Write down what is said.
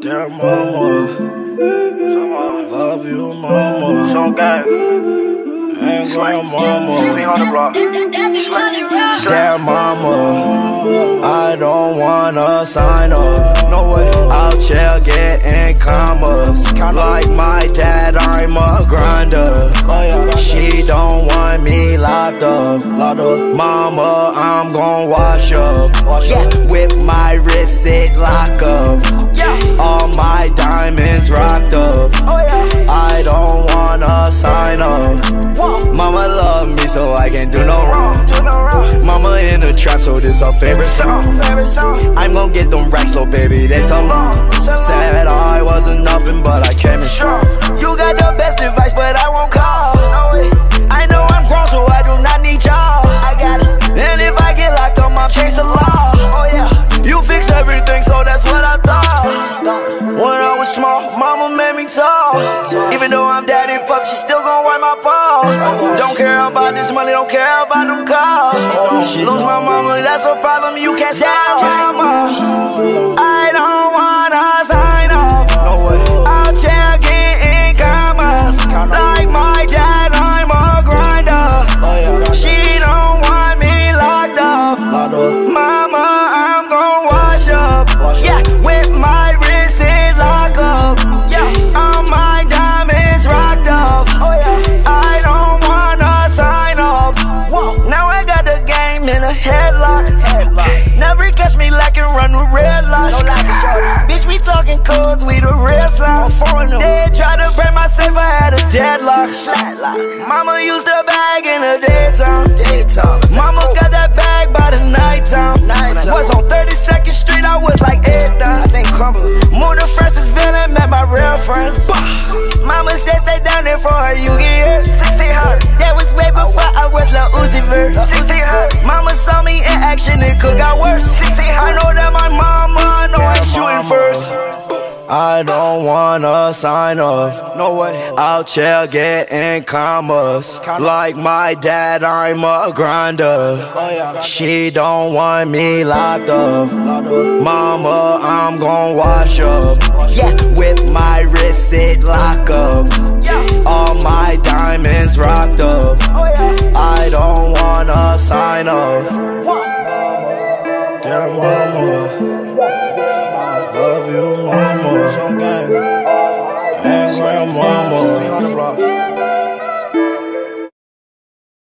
Dear mama, love you, mama. Song gang. And grandmama. Dear mama, I don't wanna sign up. No way. Out here getting commas. Like my dad, I'm a grinder. She don't want me locked up. Mama, I'm gon' wash up. Yeah, whip my wrist, it lock up. All my diamonds rocked up. Oh, I don't wanna sign up. Mama love me so I can do no wrong. Mama in the trap, so this her favorite song. I'm gon' get them racks, little baby, they so long. Said I wasn't nothing, Even though I'm daddy pup, she still gon' wipe my paws. Don't care about this money, don't care about them cars. Lose my mama, that's a problem you can't solve. Mama used to bag in the daytime. daytime. Mama got that bag by the nighttime. Was on 32nd Street, I was like down. I think Cumberland. Moved to Francisville and met my real friends. Mama said stay down there for her, you get hurt. That was way before I was Lil Uzi Vert. Mama saw me in action, I don't wanna sign off. No way. Out here getting commas. Like my dad, I'm a grinder. Oh, she don't want me locked up. Mama, I'm gon' wash up. Yeah, whip my wrist, it lock up. All my diamonds rocked up. Oh, I don't wanna sign off. Dear mama. Love you, mama. And grandmama. 1600 block.